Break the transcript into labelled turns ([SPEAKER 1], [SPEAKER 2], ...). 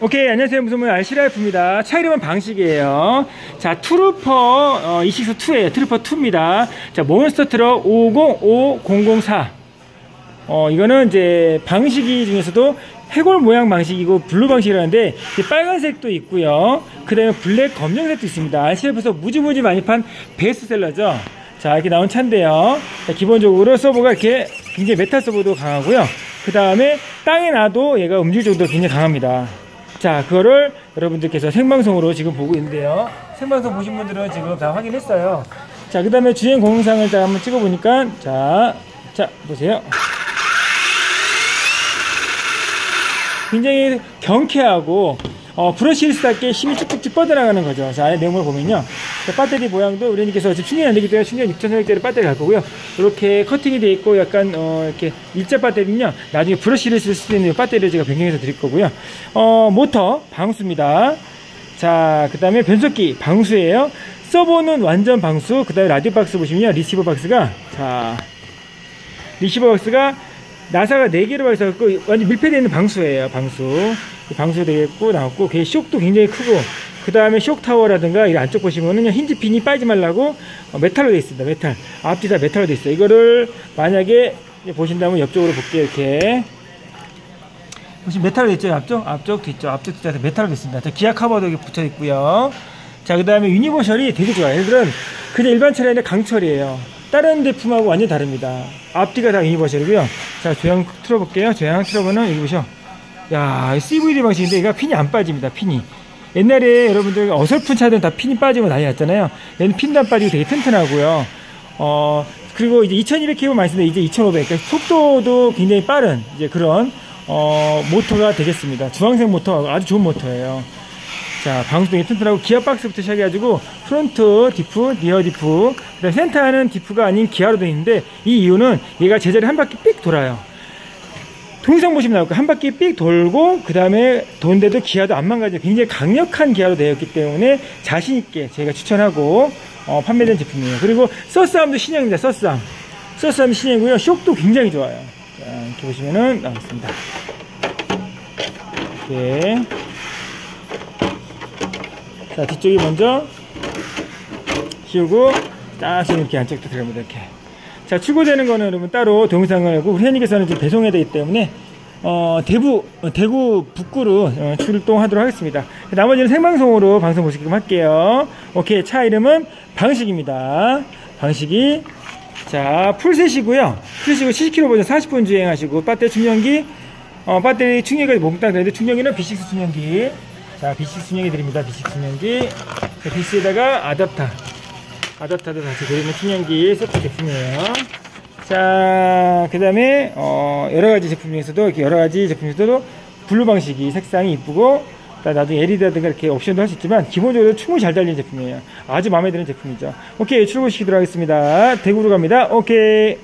[SPEAKER 1] 오케이 안녕하세요. 무슨 뭐 RC라이프입니다. 차 이름은 방식이에요. 자 트루퍼 어, E6 2에요. 트루퍼 2입니다. 자 monster truck 505004 어 이거는 이제 방식이 중에서도 해골 모양 방식이고 blue 방식이라는데 빨간색도 있고요. 그 다음에 black 검정색도 있습니다. RC라이프에서 무지무지 많이 판 베스트셀러죠. 자 이렇게 나온 차인데요. 자, 기본적으로 servo가 이렇게 굉장히 metal servo도 강하고요. 그 다음에 땅에 놔도 얘가 움직일 정도로 굉장히 강합니다 자, 그거를 여러분들께서 생방송으로 지금 보고 있는데요. 생방송 보신 분들은 지금 다 확인했어요. 자, 그 다음에 주행 공상을 자, 한번 찍어보니까, 자, 자, 보세요. 굉장히 경쾌하고, 어, 브러시리스답게 힘이 쭉쭉쭉 뻗어나가는 거죠. 자, 안에 내용을 보면요. 자, 배터리 모양도 우리님께서 지금 충전이 안 되기 때문에 충전 6,400대를 배터리 갈 거고요. 이렇게 커팅이 되어 있고 약간, 어, 이렇게 일자 배터리는요. 나중에 brushless 쓸수 있는 배터리를 제가 변경해서 드릴 거고요. 어, 모터, 방수입니다. 자, 그 다음에 변속기, 방수예요. servo는 완전 방수. 그 다음에 라디오 박스 보시면요. 리시버 박스가, 자, 리시버 박스가 나사가 4개로 해서 완전 밀폐되어 있는 방수예요. 방수. 방수 되겠고 나왔고 그 쇼크도 굉장히 크고 그 다음에 쇼크 타워라든가 이 안쪽 보시면은 hinge pin이 빠지지 말라고 metal로 되어 있습니다. 메탈. 앞뒤 다 metal로 되어 있어요. 이거를 만약에 보신다면 옆쪽으로 볼게요. 이렇게. 보시면 metal로 되어 있죠. 앞쪽, 앞쪽, 뒤쪽, 앞쪽, 뒤쪽 metal로 되어 있습니다. 기아 커버도 여기 붙어 있고요. 자, 그 다음에 universal이 되게 좋아요. 얘들은 그냥 일반 차량인데 강철이에요. 다른 제품하고 완전 다릅니다. 앞뒤가 다 universal이고요. 자, 조향 틀어볼게요. 조향 틀어보면 여기 보셔. 야, CVD 방식인데 얘가 핀이 안 빠집니다. 핀이. 옛날에 여러분들 어설픈 차들은 다 핀이 빠지고 난리 났잖아요. 얘는 핀도 안 빠지고 되게 튼튼하고요. 어, 그리고 이제 2200kv 많이 쓰는데 이제 2500. 그러니까 속도도 굉장히 빠른 이제 그런 어, 모터가 되겠습니다. 주황색 모터 아주 좋은 모터예요. 자, 방수등이 튼튼하고 기어 박스부터 시작해가지고 front diff, rear diff, 그다음 센터는 diff가 아닌 기아로 되어 있는데 이 이유는 얘가 제자리 한 바퀴 삑 돌아요. 동영상 보시면 나올 거예요. 한 바퀴 삑 돌고 그 다음에 돈데도 기아도 안 망가져 굉장히 강력한 기아로 되어 있기 때문에 자신 있게 저희가 추천하고 어, 판매된 제품이에요. 그리고 서스함도 신형입니다. 서스함. 서스함 신형이고요. 쇼크도 굉장히 좋아요. 자, 이렇게 보시면은 나왔습니다. 이렇게 자 뒤쪽이 먼저 씌우고 딱 이렇게 안쪽도 들어갑니다. 이렇게 자 출고되는 거는 여러분 따로 동영상을 하고 우리 회원님께서는 지금 배송해야 되기 때문에 어, 대구 어, 대구 북구로 어, 출동하도록 하겠습니다. 나머지는 생방송으로 방송 보시게끔 할게요. 오케이 차 이름은 방식입니다. 방식이 자 풀셋이고요. 풀셋이고 70km 버전 40분 주행하시고 배터리 충전기 어, 배터리 충전기까지 몽땅 되는데 충전기는 B6 충전기 자 B6 충전기 드립니다. B6 충전기 BC에다가 아답터 아답터도 같이 드리는 충전기 세트 제품이에요. 자, 그 다음에, 어, 여러가지 제품 중에서도, 이렇게 여러가지 제품 중에서도 blue 방식이 색상이 이쁘고, 나중에 LED라든가 이렇게 옵션도 할 수 있지만, 기본적으로 충분히 잘 달리는 제품이에요. 아주 마음에 드는 제품이죠. 오케이, 출고시키도록 하겠습니다. 대구로 갑니다. 오케이.